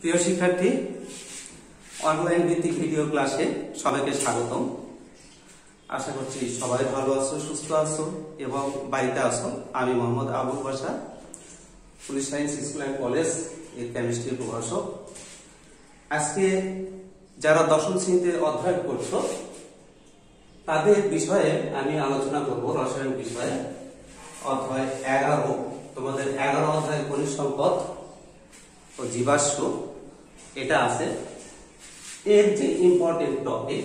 প্রিয় শিক্ষার্থী অনলাইন ভিত্তিক ভিডিও ক্লাসে সবাইকে স্বাগতম। আশা করছি সবাই ভালো আছো, সুস্থ আছো এবং বাড়িতে আছো। আমি Mohammad Abul Basha police science school and কলেজের কেমিস্ট্রি প্রভাষক। আজকে যারা দশম শ্রেণীতে অধ্যয়ন করছ, তাদের বিষয়ে আমি আলোচনা করব রসায়ন বিষয়ে। অধ্যায় এগারো, তোমাদের এগারো অধ্যায় খনিজ সম্পদ ও জীবাশ্ম, এটা আছে। এর যে ইম্পর্টেন্ট টপিক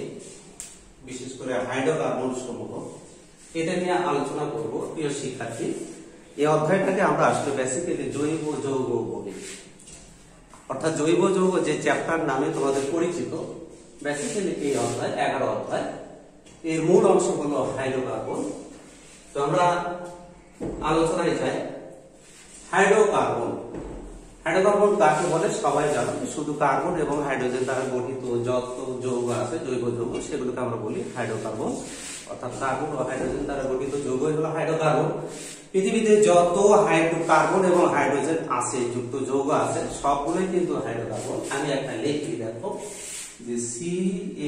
বিশেষ করে হাইড্রোকার্বন সমূহ, এটা নিয়ে আলোচনা করব প্রিয় শিক্ষার্থী। এই অধ্যায়টাকে আমরা আসলে বেসিক্যালি জৈব যৌগ বলি। অর্থাৎ জৈব যৌগ যে চ্যাপ্টার নামে তোমাদের পরিচিত বেসিক্যালি এই অধ্যায়, এগারো অধ্যায়। এর মূল অংশ হলো হাইড্রোকার্বন তো আমরা আলোচনায় যাই। হাইড্রোকার্বন হাইড্রোকার্বন কাকে বলে? সবাই জানো শুধু কার্বন এবং হাইড্রোজেন দ্বারা গঠিত যত যৌগ আছে, জৈব যৌগ, সেগুলোকে আমরা বলি হাইড্রোকার্বন। অর্থাৎ কার্বন ও হাইড্রোজেন দ্বারা গঠিত যৌগ হলো হাইড্রোকার্বন। পৃথিবীতে যত হাইড্রোকার্বন এবং হাইড্রোজেন আছে, যুক্ত যৌগ আছে, সবগুলোই কিন্তু হাইড্রোকার্বন। আমি একটা লিখি দেখো, যে সি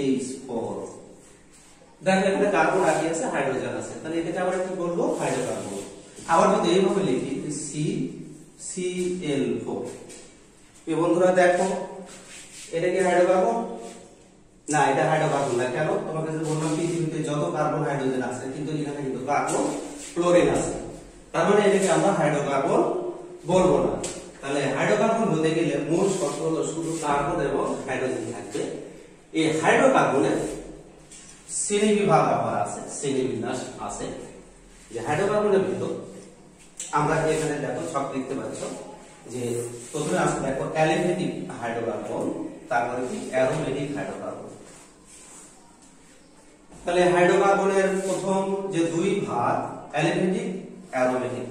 এইচ ফোর দেখো, এখানে কার্বন আগে আছে? হাইড্রোজেন আছে। তাহলে এটাকে আমরা কি বলব? হাইড্রোকার্বন। আবার যদি এইভাবে লিখি সি সি এল ফোর বন্ধুরা দেখো, এটা কি হাইড্রোকার্বন না, এটা হাইড্রোকার্বন না। কেন? তোমাকে যে বললাম, পৃথিবীতে যত কার্বন হাইড্রোজেন আছে, কিন্তু এখানে কিন্তু কার্বন ক্লোরিন আছে। তার মানে এটাকে আমরা হাইড্রোকার্বন বলব না। তাহলে হাইড্রোকার্বন হতে গেলে মূল শর্ত হলো শুধু কার্বন এবং হাইড্রোজেন থাকবে। এই হাইড্রোকার্বনের শ্রেণি বিভাগ আবার আছে শ্রেণি বিন্যাস আছে। যে হাইড্রোকার্বনের ভিতর আমরা এখানে দেখো, সব দেখতে পাচ্ছ যে প্রথমে আছে দেখো অ্যালিফেটিক হাইড্রোকার্বন, তারপরে কি? Aromatic hydrocarbon. তাহলে হাইড্রোকার্বনের প্রথম যে দুই ভাগ অ্যালিফেটিক অ্যারোমেটিক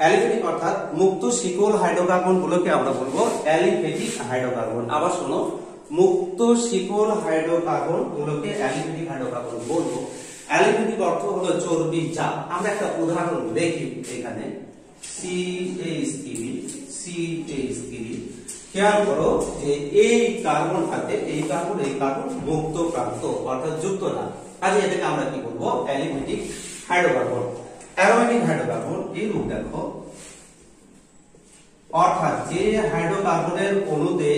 অ্যালিফেটিক অর্থাৎ মুক্ত শিকল হাইড্রোকার্বন গুলোকে আমরা বলব অ্যালিফেটিক হাইড্রোকার্বন। আবার শোনো, মুক্ত শিকল হাইড্রোকার্বন গুলোকে অ্যালিফেটিক হাইড্রোকার্বন বলব। অ্যালিফেটিক অর্থ হলো চর্বি চাপ আমরা একটা উদাহরণ দেখি এখানে। CH3 CH3 খেয়াল করো যে এই কার্বন থাকে এই কার্বন এই কার্বন মুক্ত প্রান্ত, অর্থাৎ যুক্ত না। কাজে এটাকে আমরা কি বলব? Aliphatic hydrocarbon. অ্যারোমেটিক হাইড্রোকার্বন, এই রূপ দেখো। অর্থাৎ যে হাইড্রোকার্বনের অণুতে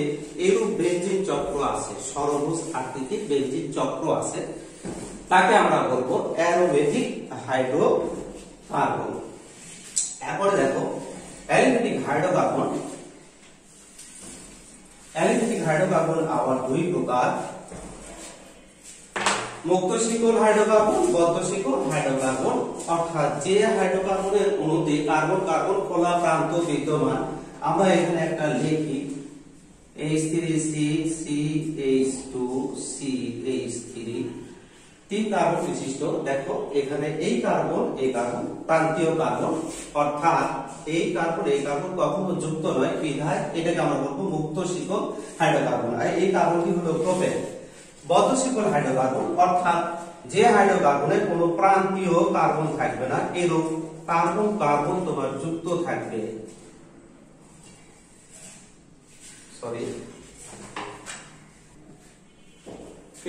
এরূপ বেঞ্জিন চক্র আছে সরভুজ আকৃতির বেঞ্জিন চক্র আছে। তাকে আমরা বলব অ্যারোমেটিক হাইড্রোকার্বন। এরপরে দেখো অ্যালিফেটিক হাইড্রোকার্বন। অ্যালিফেটিক হাইড্রোকার্বন আবার দুই প্রকার। মুক্ত শিকল হাইড্রোকার্বন, বদ্ধ শিকল হাইড্রোকার্বন। অর্থাৎ যে হাইড্রোকার্বনের অণুতে কার্বন কার্বন খোলা প্রান্ত বিদ্যমান। আমরা এখানে একটা লিখি H3C CH2 CH3 তিন কার্বন বিশিষ্ট, দেখো, এখানে এই কার্বন এই কার্বন প্রান্তীয় কার্বন, অর্থাৎ এই কার্বন এই কার্বন কখনো যুক্ত নয় বিধায় এটাকে আমরা বলব মুক্ত শিকল হাইড্রোকার্বন। আর এই কার্বনটি হলো? প্রোপেন। বদ্ধ শিকল হাইড্রোকার্বন, অর্থাৎ যে হাইড্রোকার্বনে কোনো প্রান্তীয় কার্বন থাকবে না, এরূপ কার্বন কার্বন তোমার যুক্ত থাকবে। সরি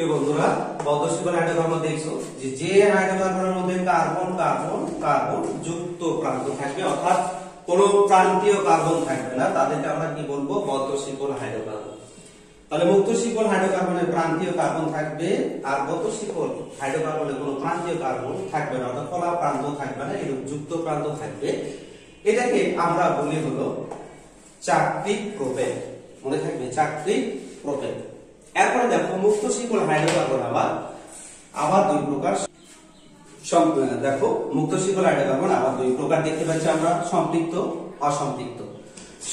বন্ধুরা বদ্ধশিকল হাইড্রোকার্বন দেখছ? যে যে হাইড্রোকার্বনের মধ্যে কার্বন কার্বন কার্বন যুক্ত প্রান্ত থাকবে, অর্থাৎ কোন প্রান্তীয় কার্বন থাকবে না, তাদেরকে আমরা কি বলব? বদ্ধশিকল হাইড্রোকার্বন। তাহলে মুক্ত শিকল হাইড্রোকার্বনের প্রান্তীয় কার্বন থাকবে, আর বদ্ধ শিকল হাইড্রোকার্বনের কোনো প্রান্তীয় কার্বন থাকবে না, অর্থাৎ খোলা প্রান্ত থাকবে না এরকম যুক্ত প্রান্ত থাকবে। এটাকে আমরা বলি হলো চাকরিক প্রোপেন। মনে থাকবে চাকরিক প্রোপেন। এরপরে দেখো মুক্ত শিকল হাইড্রোকার্বন আবার আবার দুই প্রকার দেখো, মুক্ত শিকল হাইড্রোকার্বন আবার দুই প্রকার দেখতে পাচ্ছি আমরা, সম্পৃক্ত, অসম্পৃক্ত।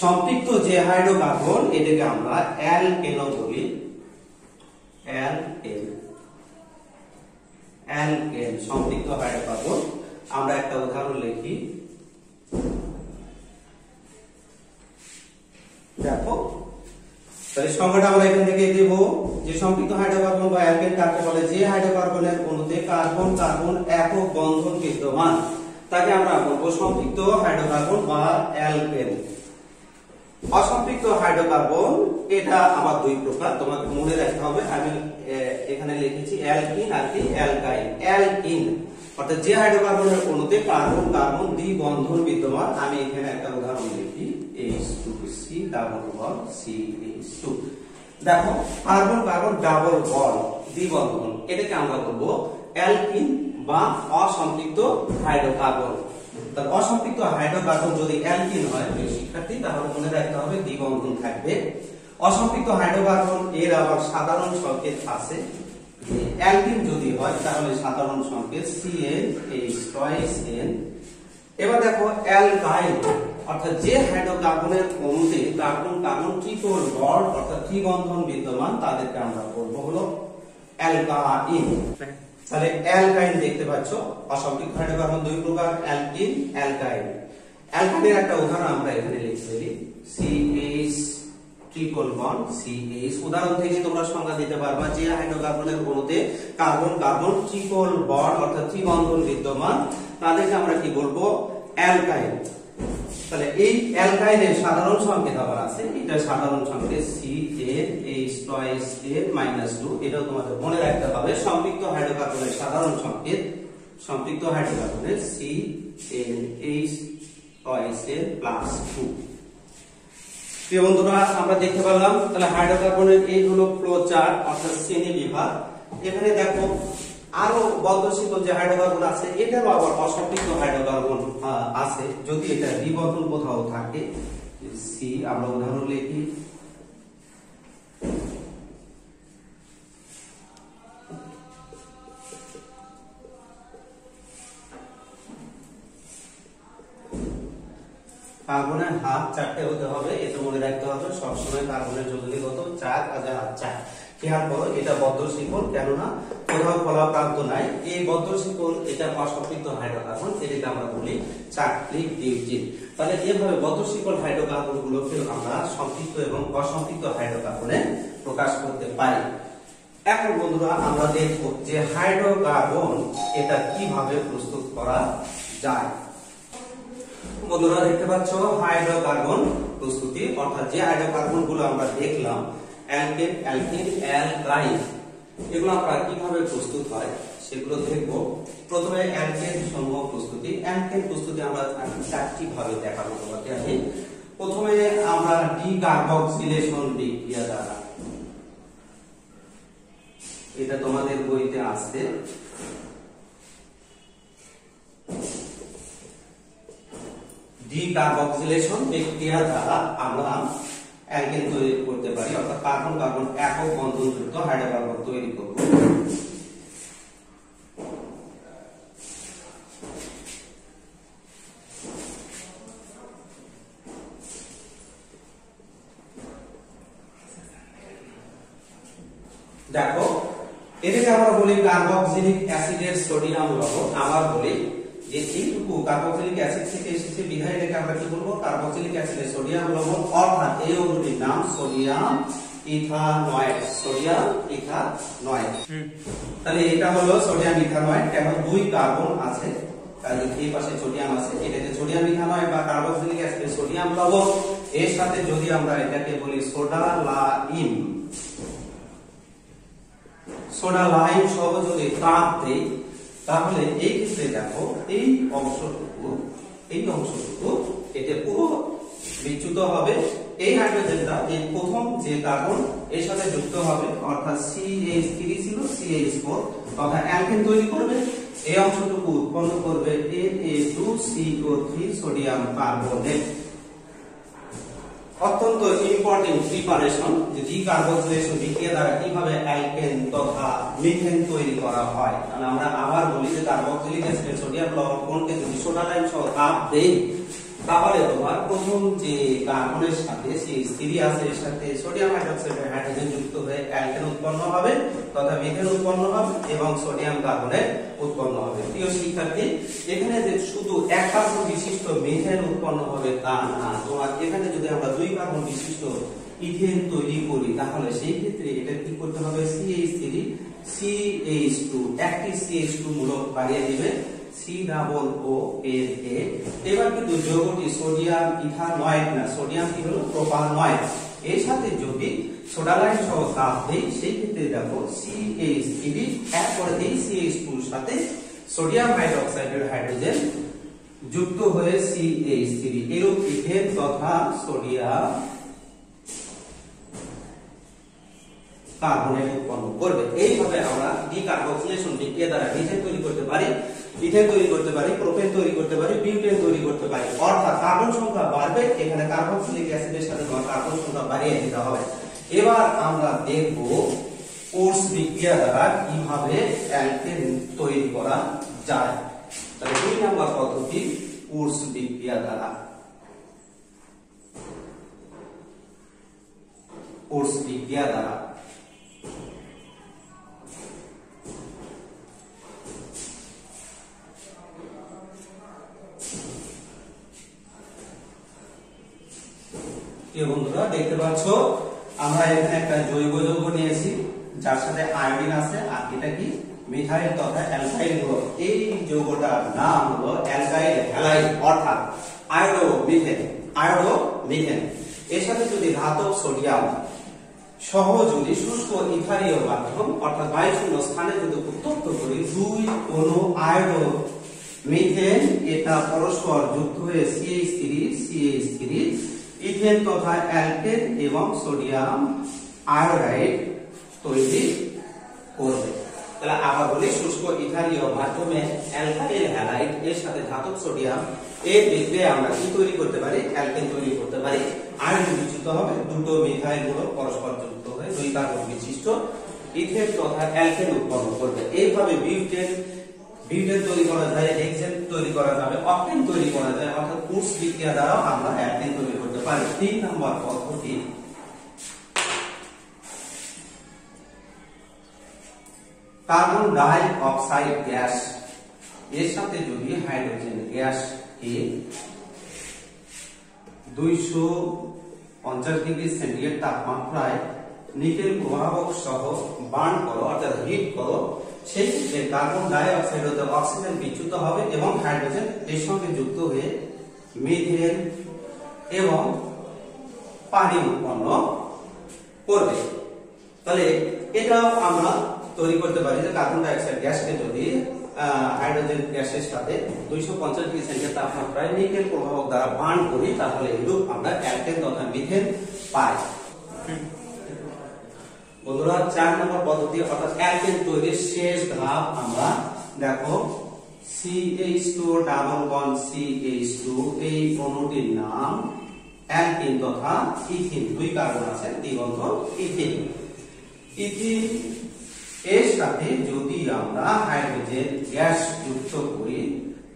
সম্পৃক্ত যে হাইড্রোকার্বন এটাকে আমরা অ্যালকেন বলি। অ্যালকেন অ্যালকেন সম্পৃক্ত হাইড্রোকার্বন। আমরা একটা উদাহরণ লিখি। দেখো তাহলে সংখ্যাটা আমরা এখান থেকে দেব, যে সম্পৃক্ত হাইড্রোকার্বন বা অ্যালকেন কাকে বলে, যে হাইড্রোকার্বনের অণুতে কার্বন কার্বন একক বন্ধন বিদ্যমান। তাকে আমরা বলব সম্পৃক্ত হাইড্রোকার্বন বা অ্যালকেন। অসম্পৃক্ত হাইড্রোকার্বন, এটা আবার দুই প্রকার, তোমাকে মনে রাখতে হবে। আমি এখানে লিখেছি অ্যালকিন আর কি অ্যালকাইন। অ্যালকিন, অর্থাৎ যে হাইড্রোকার্বনের অণুতে কার্বন কার্বন দ্বি বন্ধন বিদ্যমান। আমি এখানে একটা উদাহরণ লিখি। H2C ডাবল বন্ড CH2 দেখো কার্বন কার্বন ডাবল বন্ড দ্বিবন্ধন। এটাকে আমরা বলব অ্যালকিন বা অসম্পৃক্ত হাইড্রোকার্বন। তাহলে অসম্পৃক্ত হাইড্রোকার্বন যদি অ্যালকিন হয় শিক্ষার্থী, তাহলে মনে রাখতে হবে দ্বিবন্ধন থাকবে। অসম্পৃক্ত হাইড্রোকার্বন, এর আবার সাধারণ সংকেত আছে। অ্যালকিন যদি হয়, তাহলে সাধারণ সংকেত CnH টয়েস N এবার দেখো অ্যালকাইল। অর্থাৎ যে হাইড্রোকার্বনের অণুতে কার্বন কার্বন ট্রিপল বন্ড অর্থাৎ ত্রিবন্ধন বিদ্যমান, তাদেরকে আমরা বলব হলো অ্যালকাইন। তাহলে অ্যালকাইন দেখতে পাচ্ছ অসম্পৃক্ত হাইড্রোকার্বন দুই প্রকার, অ্যালকিন, অ্যালকাইন। অ্যালকাইনের একটা উদাহরণ আমরা এখানে লিখে ফেলি CH ট্রিপল বন্ড CH উদাহরণ থেকে তোমরা সংজ্ঞা দিতে পারবা যে হাইড্রোকার্বনের অণুতে কার্বন কার্বন ট্রিপল বন্ড অর্থাৎ ত্রিবন্ধন বিদ্যমান, তাদেরকে আমরা কি বলব? অ্যালকাইন। তাহলে এই অ্যালকাইনের সাধারণ সংকেত আবার আছে। এটা সাধারণ সংকেত CnH2 এটাও তোমাদের মনে রাখতে হবে। সম্পৃক্ত হাইড্রোকার্বনের সাধারণ সংকেত, সম্পৃক্ত হাইড্রোকার্বনের CnH2 প্রিয় বন্ধুরা, আমরা দেখতে পেলাম, তাহলে হাইড্রোকার্বনের এই হলো ফ্লো চার্ট অর্থাৎ শ্রেণি বিভাগ। এখানে দেখো আরও বদ্ধশীত যে হাইড্রোকার্বন আছে, এটারও আবার অসম্পৃক্ত হাইড্রোকার্বন আছে। যদি এটা দ্বিবন্ধন কোথাও থাকে সি আমরা উদাহরণ লিখি। কার্বনের হাত চারটে হতে হবে, এটা মনে রাখতে হবে। সবসময় কার্বনের যোগলী কত চার হাজার হাত চার। খেয়াল করো এটা বদ্ধ কেননা কোথাও ফলাপ্রান্ত নাই। এই বদ্ধ এটা অসম্পৃক্ত হাইড্রোকার্বন, এটাকে আমরা বলি চাকলিক ডিউজিন। তাহলে এভাবে বদ্ধ হাইড্রোকার্বন গুলোকে আমরা সম্পৃক্ত এবং অসম্পৃক্ত হাইড্রোকার্বনে প্রকাশ করতে পারি। এখন বন্ধুরা, আমরা দেখব যে হাইড্রোকার্বন এটা কীভাবে প্রস্তুত করা যায়। বন্ধুরা, দেখতে পাচ্ছ, হাইড্রোকার্বন প্রস্তুতি, অর্থাৎ যে হাইড্রোকার্বনগুলো আমরা দেখলাম অ্যালকেন, অ্যালকিন অ্যালকাইন এগুলো আমরা কীভাবে প্রস্তুত হয় সেগুলো দেখব। প্রথমে অ্যালকেন সমূহ প্রস্তুতি। অ্যালকেন প্রস্তুতি আমরা চারটি ভাবে দেখাবো তোমাকে আমি। প্রথমে আমরা ডিকার্বক্সিলেশন বিক্রিয়া দ্বারা। এটা তোমাদের বইতে আসছে। ডিকার্বক্সিলেশন বিক্রিয়া দ্বারা আমরা অ্যালকেন তৈরি করতে পারি, অর্থাৎ কার্বন কার্বন একক বন্ধনযুক্ত হাইড্রোকার্বন তৈরি করব। দেখো, এটাকে আমরা বলি কার্বক্সিলিক অ্যাসিডের সোডিয়াম লবণ, আবার বলি যে এইটুকু কার্বক্সিলিক অ্যাসিড থেকে এসেছে। বিধায় এটাকে আমরা কি বলব? কার্বক্সিলিক অ্যাসিডের সোডিয়াম লবণ অর্থাৎ এই অণুটির নাম সোডিয়াম ইথানয়েড। সোডিয়াম ইথানয়েড। তাহলে এটা হলো সোডিয়াম ইথানয়েড। কেন দুই কার্বন আছে। কাজে এই পাশে সোডিয়াম আছে। এটাকে সোডিয়াম ইথানয়েড বা কার্বক্সিলিক অ্যাসিডের সোডিয়াম লবণ এর সাথে যদি আমরা এটাকে বলি সোডা লাইম সোডা লাইম সহ যদি তাপ দেই তাহলে এই ক্ষেত্রে দেখো, এই অংশটুকু এই অংশটুকু এটা পুরো বিচ্যুত হবে। এই হাইড্রোজেনটা এই প্রথম যে কার্বন এর সাথে যুক্ত হবে, অর্থাৎ CH3 ছিল CH4 তথা অ্যালকেন তৈরি করবে। এই অংশটুকু উৎপন্ন করবে Na2CO3 সোডিয়াম কার্বনেট অত্যন্ত ইম্পর্টেন্ট প্রিপারেশন যে ডিকার্বক্সিলেশন বিক্রিয়া দ্বারা কীভাবে অ্যালকেন তথা মিথেন তৈরি করা হয়। মানে আমরা আবার বলি যে কার্বক্সিলিক অ্যাসিড সোডিয়াম কোনকে যদি সোডা লাইম সহ তাপ দেই তাহলে তোমার প্রথম যে কার্বনের সাথে এর সাথে সোডিয়াম হাইড্রোক্সাইডের হাইড্রোজেন যুক্ত হয়ে অ্যালকেন উৎপন্ন হবে, তথা মিথেন উৎপন্ন হবে এবং সোডিয়াম কার্বনেট উৎপন্ন হবে। প্রিয় শিক্ষার্থী, এখানে যে শুধু এক কার্বন বিশিষ্ট মিথেন উৎপন্ন হবে তা না, তোমার এখানে যদি আমরা দুই কার্বন বিশিষ্ট ইথেন তৈরি করি, তাহলে সেই ক্ষেত্রে এটা কি করতে হবে? CH3 CH2 একটি CH2 মূলক বাড়িয়ে দিবে। হাইড্রোক্সাইডের হাইড্রোজেন যুক্ত হয়ে সিএইচ থ্রি এরূপ ইথেন তথা সোডিয়াম কার্বনের উৎপন্ন করবে। এইভাবে আমরা ডিকার্বক্সিলেশন বিক্রিয়া দ্বারা মিথেন তৈরি করতে পারি। ইথেন তৈরি করতে পারি, প্রোপেন তৈরি করতে পারি, বিউটেন তৈরি করতে পারি। অর্থাৎ কার্বন সংখ্যা বাড়বে, এখানে কার্বক্সিলিক অ্যাসিডের সাথে কার্বন সংখ্যা বাড়িয়ে দিতে হবে। এবার আমরা দেখব কোর্স বিক্রিয়া দ্বারা কীভাবে অ্যালকেন তৈরি করা যায়। তাহলে দুই নম্বর পদ্ধতি কোর্স বিক্রিয়া দ্বারা। কোর্স বিক্রিয়া দ্বারা। প্রিয় বন্ধুরা, দেখতে পাচ্ছ, আমরা এখানে একটা জৈব যৌগ নিয়েছি, যার সাথে আয়োডিন আছে, আর এটা কি? মিথাইল তথা অ্যালকাইল গ্রুপ এই যৌগটার নাম হলো অ্যালকাইল হ্যালাইড অর্থাৎ আয়োডো মিথেন আয়োডো মিথেন এর সাথে যদি ধাতব সোডিয়াম সহ যদি শুষ্ক ইথারীয় মাধ্যম, অর্থাৎ বায়ুশূন্য স্থানে যদি উত্তপ্ত করি, দুই কোন আয়োডো মিথেন এটা পরস্পর যুক্ত হয়ে CH three CH three ethane তথা অ্যালকেন এবং সোডিয়াম আয়োডাইড তৈরি করবে। তাহলে আবার বলি শুষ্ক ইথানীয় মাধ্যমে অ্যালকাইল হ্যালাইড, এর সাথে ধাতব সোডিয়াম, এর বিক্রিয়া আমরা কি তৈরি করতে পারি? অ্যালকেন তৈরি করতে পারি। আয়ন বিচ্যুত হবে, দুটো মিথাইলগুলো পরস্পর যুক্ত হয়ে দুই কার্বন বিশিষ্ট ইথেন তথা অ্যালকেন উৎপন্ন করবে। এইভাবে বিউটেন বিউটেন তৈরি করা যায়, হেক্সেন তৈরি করা যাবে, অকটেন তৈরি করা যায়, অর্থাৎ কোর্স বিক্রিয়া দ্বারাও আমরা অ্যালকেন তৈরি পারি তিন নম্বর পদ্ধতি কার্বন ডাই অক্সাইড গ্যাস এর সাথে যদি হাইড্রোজেন গ্যাস কে দুইশো পঞ্চাশ ডিগ্রি সেন্টিগ্রেড তাপমাত্রায় নিকেল প্রভাবক সহ বার্ন করো অর্থাৎ হিট করো সেই ক্ষেত্রে কার্বন ডাই অক্সাইড হতে অক্সিজেন বিচ্যুত হবে এবং হাইড্রোজেন এর সঙ্গে যুক্ত হয়ে মিথেন এবং পানি উৎপন্ন করবে। তাহলে এটাও আমরা তৈরি করতে পারি যে কার্বন ডাইঅক্সাইড গ্যাসকে যদি হাইড্রোজেন গ্যাসের সাথে দুইশো পঞ্চাশ ডিগ্রি সেন্টিগ্রেড তাপমাত্রায় নিকেল প্রভাবক দ্বারা বার্ন করি, তাহলে এরূপ আমরা অ্যালকেন তথা মিথেন পাই। বন্ধুরা, চার নম্বর পদ্ধতি অর্থাৎ অ্যালকেন তৈরির শেষ ধাপ আমরা দেখো। CH2 ডাবল বন্ড CH2 এই অণুটির নাম অ্যালকিন তথা ইথিন, দুই কার্বন আছে, দিগন্ত ইথিন। ইথিন এর সাথে যদি আমরা হাইড্রোজেন গ্যাস যুক্ত করি,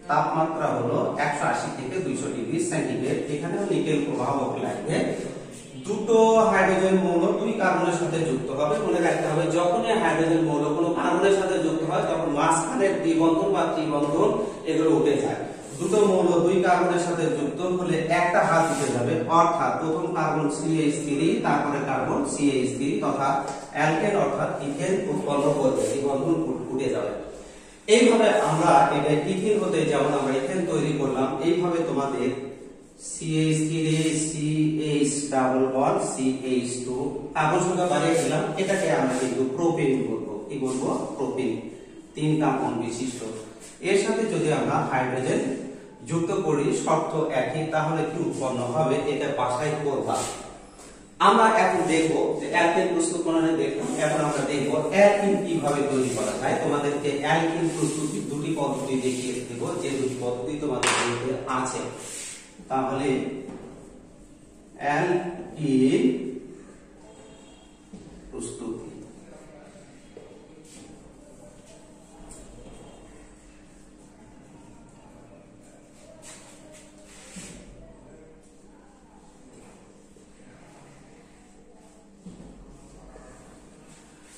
তাপমাত্রা হলো একশো আশি থেকে দুইশো ডিগ্রি সেন্টিগ্রেড, এখানেও নিকেল প্রভাবক লাগবে দুটো হাইড্রোজেন মৌল দুই কার্বনের সাথে যুক্ত হবে, মনে রাখতে হবে, যখনই হাইড্রোজেন মৌল কোনো কার্বনের সাথে যুক্ত হয়, তখন মাঝখানের দ্বিবন্ধন বা ত্রিবন্ধন এগুলো উঠে যায়। দুটো মৌল দুই কার্বনের সাথে যুক্ত হলে একটা হাত উঠে যাবে, অর্থাৎ প্রথম কার্বন CH3 তারপরে কার্বন CH3 তথা অ্যালকেন, অর্থাৎ ইথেন উৎপন্ন করবে এই বন্ধন উঠে যাবে। এইভাবে আমরা এটা ইথিন হতে যেমন আমরা ইথেন তৈরি করলাম, এইভাবে তোমাদের CH3 CH double bond CH2 carbon বাড়িয়ে দিলাম এটাকে আমরা কিন্তু প্রোপেন বলব। কি বলব? প্রোপেন তিন কার্বন বিশিষ্ট। এর সাথে যদি আমরা হাইড্রোজেন যুক্ত করি, শর্ত একই, তাহলে কি উৎপন্ন হবে? এটা বাসায় করবা। আমরা এখন দেখব যে অ্যালকিন প্রস্তুত প্রণালী দেখলাম এখন আমরা দেখব অ্যালকিন কীভাবে তৈরি করা যায়। তোমাদেরকে অ্যালকিন প্রস্তুতি দুটি পদ্ধতি দেখিয়ে দেব, যে দুটি পদ্ধতি তোমাদের আছে। তাহলে অ্যালকিন প্রস্তুতি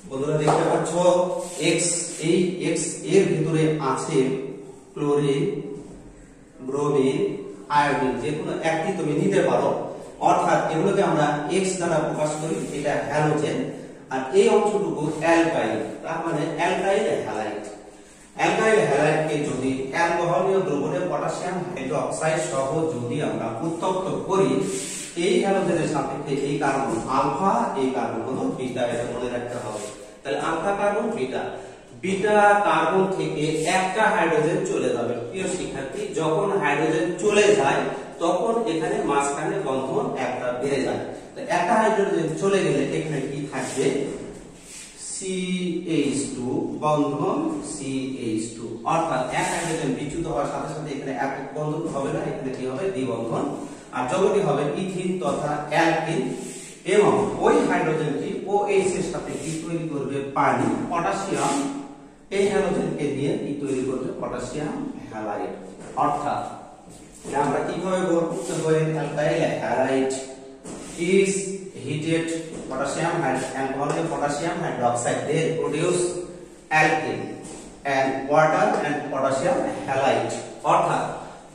বন্ধুরা দেখতে পাচ্ছ x এই x এর ভিতরে আছে ক্লোরিন ব্রোমিন আয়োডিন যে কোনো একটি তুমি নিতে পারো অর্থাৎ এগুলোকে আমরা x দ্বারা প্রকাশ করি, এটা হ্যালোজেন আর এই অংশটুকু অ্যালকাইল তার মানে অ্যালকাইল হ্যালাইড অ্যালকাইল হ্যালাইডকে যদি অ্যালকোহলীয় দ্রবণে পটাশিয়াম হাইড্রোক্সাইড সহ যদি আমরা উত্তপ্ত করি, এই হ্যালোজেনের সাপেক্ষে এই কার্বন আলফা এই কার্বন হলো বিটা এটা মনে রাখতে হবে। তাহলে alpha carbon beta beta carbon থেকে একটা হাইড্রোজেন চলে যাবে। প্রিয় শিক্ষার্থী, যখন হাইড্রোজেন চলে যায় তখন এখানে মাঝখানে বন্ধন একটা বেড়ে যায়। তো একটা হাইড্রোজেন চলে গেলে এখানে কি থাকবে? CH2 বন্ধন CH2 অর্থাৎ এক হওয়ার সাথে সাথে এখানে বন্ধন হবে না, এখানে কি হবে? আর হবে তথা এবং ওই হাইড্রোজেনটি এর সাথে কি তৈরি করবে? পানি, পটাশিয়াম। এই দিয়ে কি তৈরি পটাশিয়াম অর্থাৎ আমরা কীভাবে বলব when alkyl halide is heated potassium alcohol and potassium hydroxide they produce alkene and water and potassium অর্থাৎ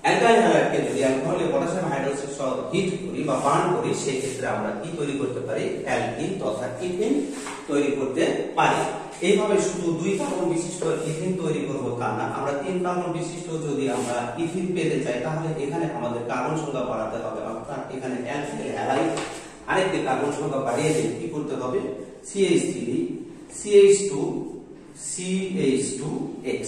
অ্যালকাইল হ্যালাইডকে যদি অ্যালকোহল পটাশিয়াম হাইড্রোক্সাইড সহ হিট করি বা বার্ন করি সেই ক্ষেত্রে আমরা কি তৈরি করতে পারি অ্যালকিন তথা ইথিন তৈরি করতে পারি এইভাবে শুধু দুই কার্বন বিশিষ্ট ইথিন তৈরি করব তা না, আমরা তিন কার্বন বিশিষ্ট যদি আমরা ইথিন পেতে চাই, তাহলে এখানে আমাদের কার্বন সংখ্যা বাড়াতে হবে, অর্থাৎ এখানে অ্যালকিল হ্যালাইড আরেকটি কার্বন সংখ্যা বাড়িয়ে দিয়ে কি করতে হবে? CH3 CH2 CH2X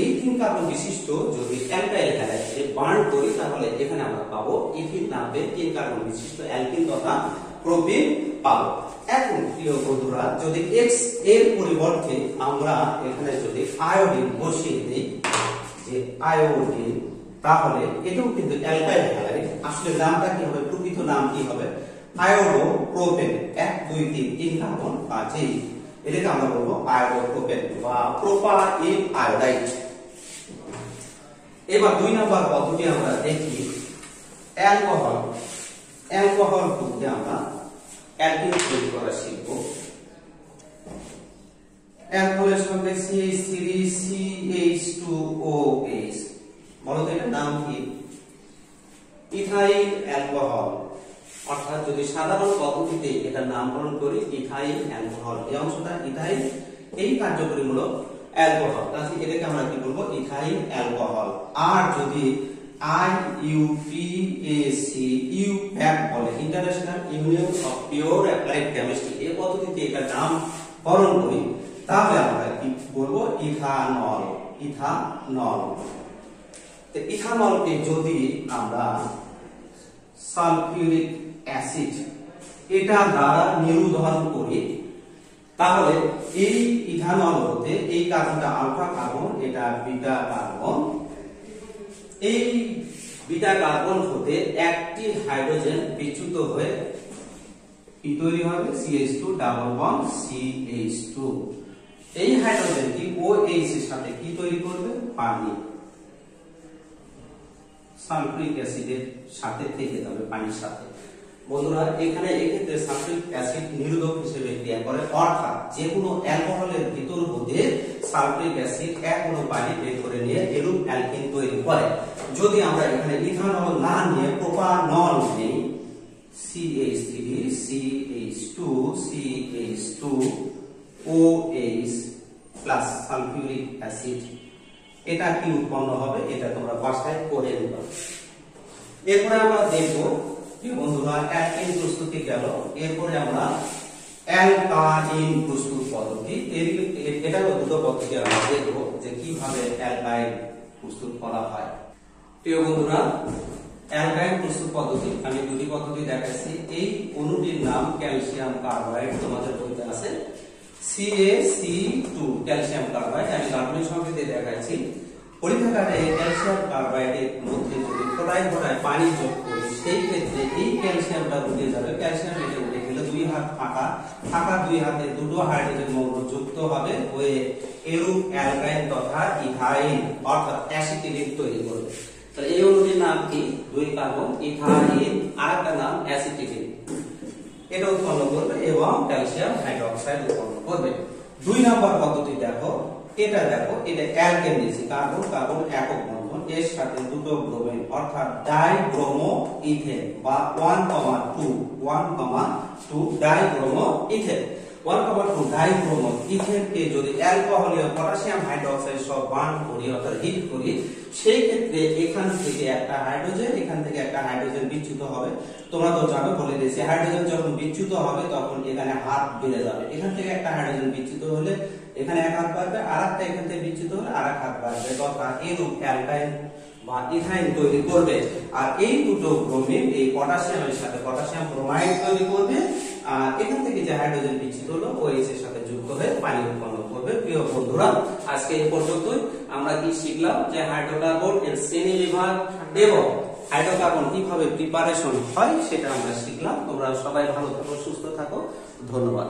এই তিন কার্বন বিশিষ্ট যদি অ্যালকাইল হ্যালাইডকে বার্ন করি, তাহলে এখানে আমরা পাবো ইথিন নামে তিন কার্বন বিশিষ্ট অ্যালকিন তথা প্রোপিন পাবো। এখন প্রিয় বন্ধুরা, যদি এক্সের পরিবর্তে আমরা এখানে যদি আয়োডিন বসিয়ে দিই, যে আয়োডিন তাহলে এটাও কিন্তু অ্যালকাইল হ্যালাইড আসলে নামটা কি হবে, প্রকৃত নাম কি হবে? আয়োডো প্রোপেন এক, দুই, তিন তিন, কার্বন কাজেই এটাকে আমরা বলব আয়োডো প্রোপেন বা প্রোপাইন আয়োডাইড এবার দুই নম্বর পদ্ধতি আমরা দেখি, অ্যালকোহল। অ্যালকোহল করতে আমরা অ্যালকিন তৈরি করা শিখব। অ্যালকোহলের সঙ্গে CH3 CH2OH বলো তো এটার নাম কি? Ethyl alcohol. অর্থাৎ যদি সাধারণ পদ্ধতিতে এটার নামকরণ করি, ইথাইল অ্যালকোহল। এই অংশটা ইথাইল, এই কার্যকরীমূলক অ্যালকোহল। তাহলে এটাকে আমরা কি বলব? Ethyl alcohol. আর যদি আই ইউ ইউ প্যাক বলে। International union of pure applied chemistry এই পদ্ধতিতে এটা নামকরণ করি। তাহলে আমরা কি বলব? ইথানল। ইথানল। তো ইথানলকে যদি আমরা সালফিউরিক অ্যাসিড এটা দ্বারা নিরুধন করি, তাহলে এই ইথানল হতে এই কার্বনটা আলফা কার্বন, এটা বিটা কার্বন এই বিটা কার্বন হতে একটি হাইড্রোজেন বিচ্যুত হয়ে কি তৈরি হবে? CH2 ডাবল বন্ড CH2 এই হাইড্রোজেনটি OH এর সাথে কি তৈরি করবে? পানি। সালফিউরিক অ্যাসিডের সাথে থেকে যাবে পানির সাথে। বন্ধুরা, এখানে এক্ষেত্রে সালফিউরিক অ্যাসিড নিরোধক হিসেবে ক্রিয়া করে, অর্থাৎ যে কোনো অ্যালকোহলের ভিতর হতে সালফিউরিক অ্যাসিড এক অনু পানি বের করে নিয়ে এরূপ অ্যালকিন তৈরি করে। যদি আমরা এখানে ইথানল না নিয়ে প্রোপানল নেই CH3 CH2 CH2 OH plus sulphuric acid এটা কি উৎপন্ন হবে? এটা তোমরা বাসায় করে নিবা। এরপরে আমরা দেখব যে বন্ধুরা অ্যালকিন প্রস্তুতি গেল। এরপরে আমরা অ্যালকাইন প্রস্তুত পদ্ধতি, এর- এ- এটারও দুটো পদ্ধতি আমরা দেখব যে কীভাবে অ্যালকাইন প্রস্তুত করা হয়। প্রিয় বন্ধুরা, অ্যালকাইন প্রস্তুত পদ্ধতি, আমি দুটি পদ্ধতি দেখাচ্ছি এই অণুটির নাম ক্যালসিয়াম কার্বাইড তোমাদের বইতে আছে। CaC2 ক্যালসিয়াম কার্বাইড, আমি কার্বনিক সংকেতে দেখাচ্ছি পরীক্ষাগারে ক্যালসিয়াম কার্বাইডের মধ্যে যদি ফোটায় ফোটায় পানি যোগ করি, সেই ক্ষেত্রে এই ক্যালসিয়ামটা উঠে যাবে। ক্যালসিয়াম এটা উঠে গেলে দুই হাত ফাঁকা ফাঁকা দুই হাতে দুটো হাইড্রোজেন মৌল যুক্ত হবে হয়ে এরূপ অ্যালকাইন তথা ইথাইন অর্থাৎ অ্যাসিটিলিন তৈরি করবে। তাহলে এই অণুটির নাম কি? দুই কার্বন ইথাইন আর একটা নাম অ্যাসিটিলিন এটা উৎপন্ন করবে এবং ক্যালসিয়াম হাইড্রোক্সাইড উৎপন্ন করবে। দুই নাম্বার পদ্ধতি দেখো। এটা দেখো এটা অ্যালকেন দিয়েছি কার্বন কার্বন একক বন্ধন। এর সাথে দুটো ব্রোমিন অর্থাৎ ডাইব্রোমো ইথেন বা 1, 2 1, 2 ডাইব্রোমো ইথেন ওয়ার্ক ওভার টু ডাইক্রোমো ইথেনকে যদি অ্যালকোহলীয় পটাশিয়াম হাইড্রোক্সাইড সব বার্ন করি, অর্থাৎ হিট করি, সেই ক্ষেত্রে এখান থেকে একটা হাইড্রোজেন এখান থেকে একটা হাইড্রোজেন বিচ্যুত হবে। তোমরা তো জানো, বলে দিয়েছি হাইড্রোজেন যখন বিচ্যুত হবে, তখন এখানে হাত বেড়ে যাবে। এখান থেকে একটা হাইড্রোজেন বিচ্যুত হলে এখানে এক হাত বাড়বে আর একটা এখান থেকে বিচ্যুত হলে আর এক হাত বাড়বে। তথা এরূপ অ্যালকাইন বা ইথাইন তৈরি করবে। আর এই দুটো ব্রোমিন এই পটাশিয়ামের সাথে পটাশিয়াম ব্রোমাইড তৈরি করবে আর এখান থেকে যে হাইড্রোজেন বিচ্ছিত হলো ওএইচ এর সাথে যুক্ত হয়ে পানি উৎপন্ন করবে। প্রিয় বন্ধুরা আজকে এই পর্যন্তই। আমরা কি শিখলাম যে হাইড্রোকার্বন এর শ্রেণি বিভাগ এবং হাইড্রোকার্বন কীভাবে প্রিপারেশন হয় সেটা আমরা শিখলাম। তোমরা সবাই ভালো থাকো সুস্থ থাকো। ধন্যবাদ।